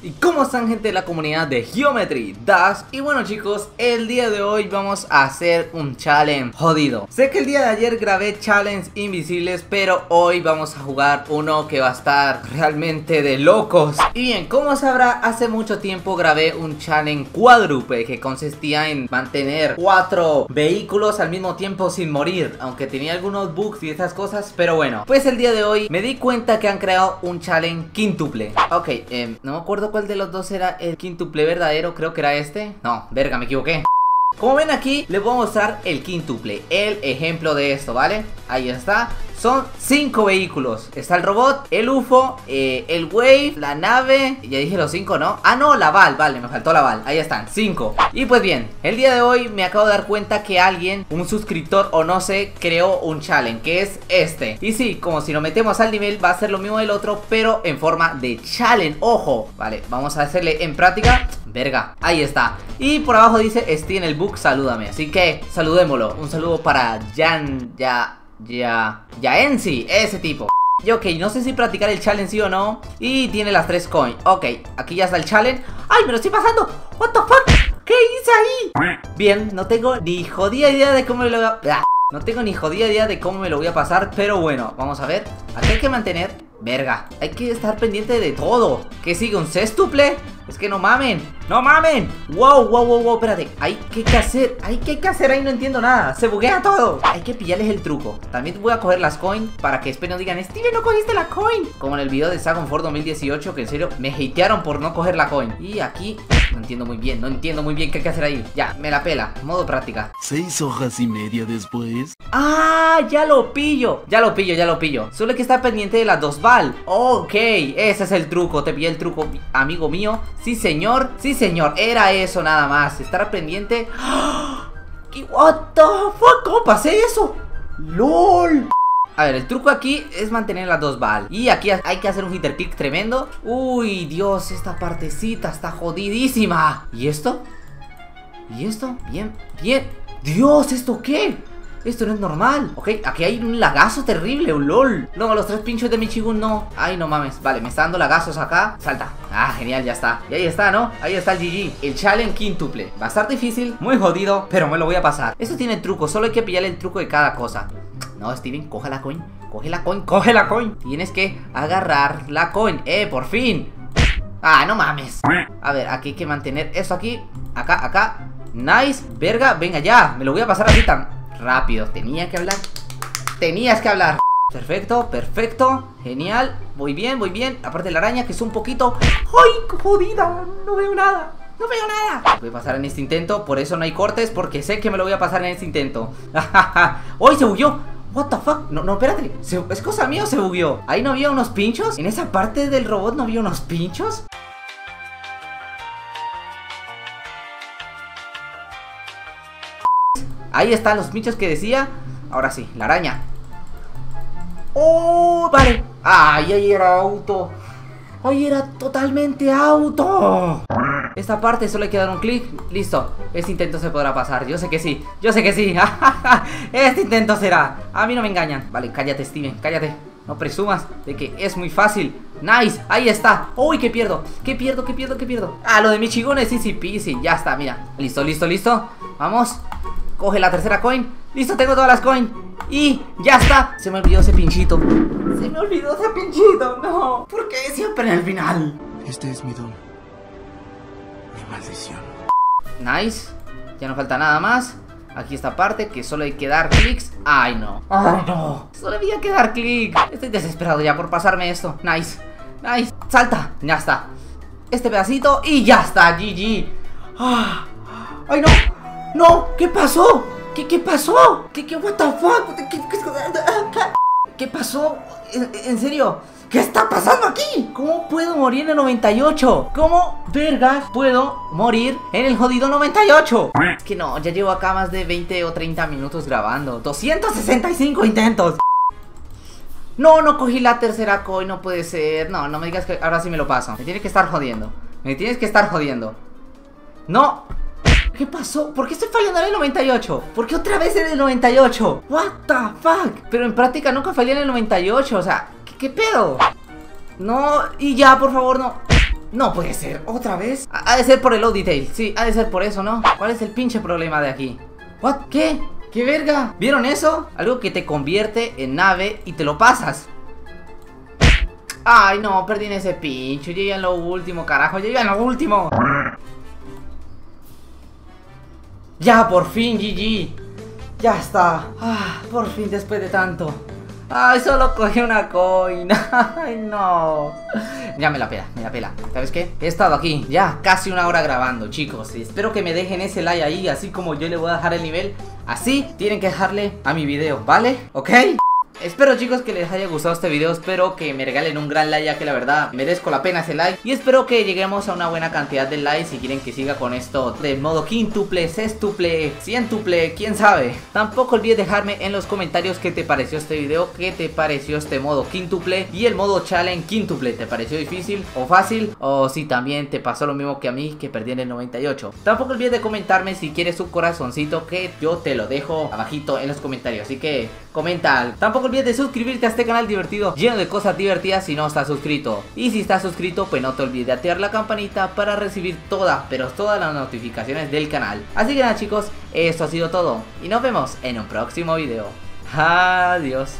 ¿Y cómo están gente de la comunidad de Geometry Dash? Y bueno chicos, el día de hoy vamos a hacer un challenge jodido. Sé que el día de ayer grabé challenges invisibles, pero hoy vamos a jugar uno que va a estar realmente de locos. Y bien, como sabrá, hace mucho tiempo grabé un challenge cuádruple que consistía en mantener cuatro vehículos al mismo tiempo sin morir Aunque tenía algunos bugs y esas cosas, pero bueno. Pues el día de hoy me di cuenta que han creado un challenge quíntuple. Ok, eh, no me acuerdo cuál de los dos era el quintuple verdadero, creo que era este. No, verga, me equivoqué. Como ven aquí, les voy a mostrar el quintuple, el ejemplo de esto, ¿vale? Ahí está, son cinco vehículos. Está el robot, el UFO, eh, el Wave, la nave. Ya dije los cinco, ¿no? Ah, no, la Val, vale, me faltó la Val. Ahí están, cinco. Y pues bien, el día de hoy me acabo de dar cuenta que alguien, un suscriptor o no sé Creó un challenge, que es este. Y sí, como si lo metemos al nivel va a ser lo mismo del otro Pero en forma de challenge, ojo Vale, vamos a hacerle en práctica. Verga, ahí está. Y por abajo dice, estoy en el book, salúdame Así que, saludémoslo. Un saludo para Jan, ya ya... Ya en sí, ese tipo y ok, no sé si practicar el challenge sí o no Y tiene las tres coins Ok, aquí ya está el challenge ¡Ay, me lo estoy pasando! ¿What the fuck? ¿Qué hice ahí? Bien, no tengo ni jodida idea de cómo me lo voy a... No tengo ni jodida idea de cómo me lo voy a pasar Pero bueno, vamos a ver Aquí hay que mantener... Verga, hay que estar pendiente de todo ¿Qué sigue? ¿Un sextuple? Es que no mamen, no mamen. Wow, wow, wow, wow, espérate. Hay que hacer, hay que hacer ahí no entiendo nada. Se buguea todo. Hay que pillarles el truco. También voy a coger las coins Para que después no digan Steven, no cogiste la coin Como en el video de Sagon Ford 2018 Que en serio me hatearon por no coger la coin. Y aquí, no entiendo muy bien No entiendo muy bien qué hay que hacer ahí. Ya, me la pela, modo práctica. Seis hojas y media después. Ah, ya lo pillo Ya lo pillo, ya lo pillo. Solo hay que estar pendiente de las dos bal Ok, ese es el truco Te pillé el truco, amigo mío. Sí, señor, sí, señor Era eso nada más, estar pendiente. ¿Qué? What the fuck, ¿cómo pasé eso? LOL a ver, el truco aquí es mantener las dos bal Y aquí hay que hacer un hitter tremendo. Uy, Dios, esta partecita está jodidísima. ¿Y esto? ¿Y esto? Bien, bien. Dios, ¿esto qué? Esto no es normal. Ok, aquí hay un lagazo terrible, un lol. No, los tres pinchos de Michigun no. Ay, no mames, vale, me está dando lagazos acá. Salta, ah, genial, ya está. Y ahí está, ¿no? Ahí está el GG El challenge quíntuple. Va a estar difícil, muy jodido Pero me lo voy a pasar. Esto tiene truco, solo hay que pillarle el truco de cada cosa No, Steven, coge la coin Coge la coin, coge la coin. Tienes que agarrar la coin. Eh, por fin. Ah, no mames. A ver, aquí hay que mantener eso aquí. Acá, acá. Nice, verga, venga ya. Me lo voy a pasar así tan Rápido, tenía que hablar. Tenías que hablar. Perfecto, perfecto, genial. Muy bien, muy bien, aparte de la araña que es un poquito. ¡Ay, jodida! No veo nada. No veo nada. Voy a pasar en este intento, por eso no hay cortes Porque sé que me lo voy a pasar en este intento. ¡Uy, se bugueó! What the fuck? No, no, espérate ¿Es cosa mía o se bugueó? ¿Ahí no había unos pinchos? ¿En esa parte del robot no había unos pinchos? Ahí están los pinchos que decía Ahora sí, la araña ¡Oh! Vale ¡Ay, ahí era auto! ¡Ahí era totalmente auto! Esta parte solo hay que dar un clic Listo, este intento se podrá pasar. Yo sé que sí, yo sé que sí. Este intento será, a mí no me engañan. Vale, cállate Steven, cállate. No presumas de que es muy fácil. Nice, ahí está. Uy, ¿qué pierdo? ¿Qué pierdo? ¿Qué pierdo? ¿Qué pierdo? Ah, lo de mi chigón es easy peasy. Ya está, mira. Listo, listo, listo. Vamos. Coge la tercera coin. Listo, tengo todas las coins Y ya está. Se me olvidó ese pinchito. Se me olvidó ese pinchito No. ¿Por qué siempre en el final? Este es mi don Mi maldición Nice Ya no falta nada más Aquí esta parte que solo hay que dar clics Ay no Ay no Solo había que dar clic Estoy desesperado ya por pasarme esto Nice Nice Salta Ya está Este pedacito Y ya está GG ah. Ay no ¡No! ¿Qué pasó? ¿Qué, qué pasó? ¿Qué, qué, what the fuck? ¿Qué, qué, pasó? ¿En, serio? ¿Qué está pasando aquí? ¿Cómo puedo morir en el 98? ¿Cómo, vergas, puedo morir en el jodido 98? Es que no, ya llevo acá más de 20 o 30 minutos grabando 265 intentos No, no cogí la tercera coin, no puede ser No, no me digas que ahora sí me lo paso Me tienes que estar jodiendo Me tienes que estar jodiendo No, ¿Qué pasó? ¿Por qué estoy fallando en el 98? ¿Por qué otra vez en el 98? What the fuck? Pero en práctica nunca fallé en el 98 O sea, ¿qué, pedo? No, y ya, por favor, no No puede ser, ¿otra vez? Ha de ser por el load detail, sí, ha de ser por eso, ¿no? ¿Cuál es el pinche problema de aquí? ¿What? ¿Qué? ¿Qué verga? ¿Vieron eso? Algo que te convierte en nave y te lo pasas Ay, no, perdí en ese pincho Llegué en lo último, carajo, llegué en lo último Ya, por fin, GG Ya está. Ah, Por fin, después de tanto. Ay, solo cogí una coin. Ay, no. Ya me la pela, me la pela. ¿Sabes qué? He estado aquí ya casi una hora grabando, chicos. Espero que me dejen ese like ahí Así como yo le voy a dejar el nivel. Así tienen que dejarle a mi video, ¿vale? ¿Ok? Espero chicos que les haya gustado este video, espero que me regalen un gran like ya que la verdad merezco la pena ese like. Y espero que lleguemos a una buena cantidad de likes si quieren que siga con esto de modo quintuple, sextuple, cientuple, quién sabe. Tampoco olvides dejarme en los comentarios qué te pareció este video, qué te pareció este modo quintuple y el modo challenge quintuple. ¿Te pareció difícil o fácil? O si también te pasó lo mismo que a mí que perdí en el 98 Tampoco olvides de comentarme si quieres un corazoncito que yo te lo dejo abajito en los comentarios. Así que comenta Tampoco olvides de suscribirte a este canal divertido lleno de cosas divertidas si no estás suscrito. Y si estás suscrito, pues no te olvides de activar la campanita para recibir todas, pero todas las notificaciones del canal. Así que nada chicos, esto ha sido todo y nos vemos en un próximo video. Adiós.